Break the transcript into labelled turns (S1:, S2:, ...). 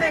S1: थे